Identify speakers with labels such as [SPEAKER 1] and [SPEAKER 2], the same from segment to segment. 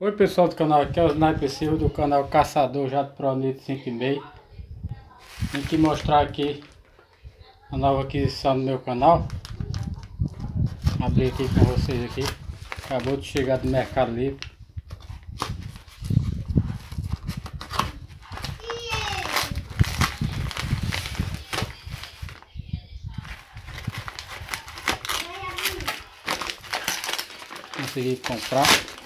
[SPEAKER 1] Oi pessoal do canal, aqui é o Sniper Silva do canal Caçador Jato Pronito 5,5 Vim aqui mostrar aqui a nova aquisição do meu canal. Abrir aqui com vocês aqui. Acabou de chegar do Mercado Livre. Consegui comprar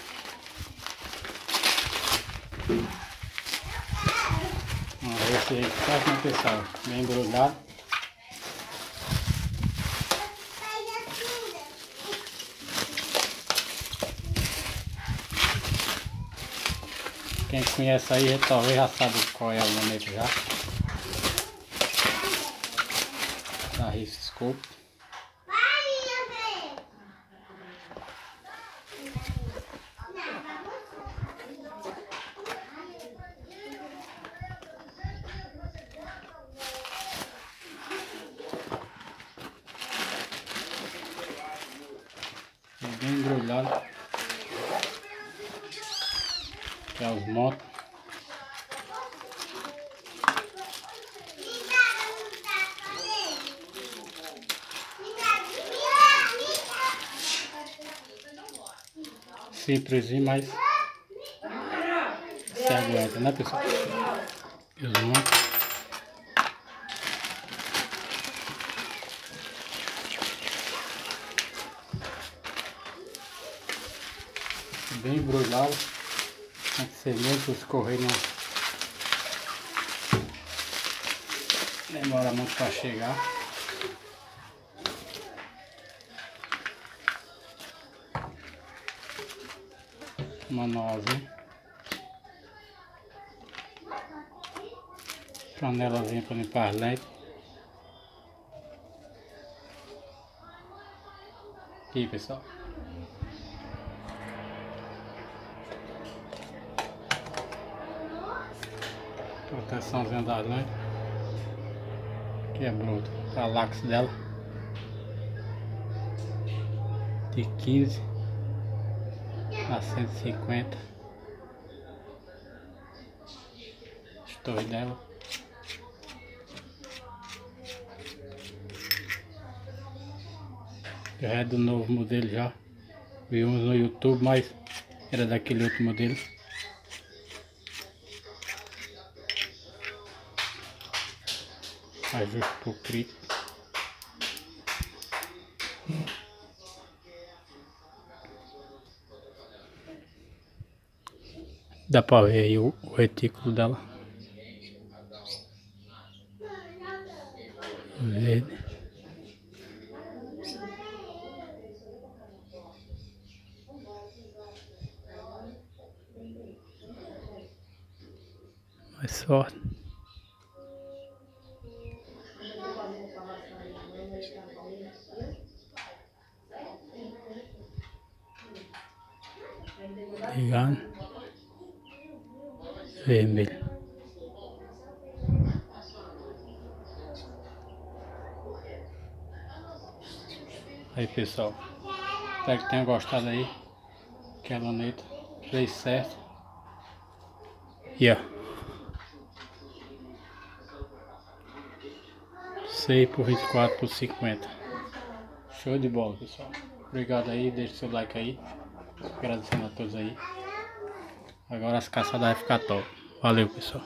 [SPEAKER 1] Vamos ver se ele faz né pessoal, bem grudado. Quem conhece aí talvez já sabe qual é o nome já. Da Riscope. Bem embrulhado. Aqui é os motos. Simplesinho, mas se aguenta, né pessoal? Os motos. Bem embrulhado. Tem que ser correios não demora muito para chegar. Manualzinho. Panelazinha para limpar as lentes. Aqui pessoal. Proteçãozinha das lentes que é bruto. A lax dela. De 15 a 150 estou dela. Já é do novo modelo já. Vimos no youtube mas era daquele outro modelo ajuste por crítico. Dá para ver aí o, o retículo dela. Verde. Mais forte. Ligando. Vermelho. Aí pessoal, espero que tenham gostado aí. Que a luneta fez certo. E ó. 6 por 24 por 50. Show de bola, pessoal. Obrigado aí, deixa seu like aí. Agradecendo a todos aí. Agora as caçadas vai ficar top. Valeu, pessoal.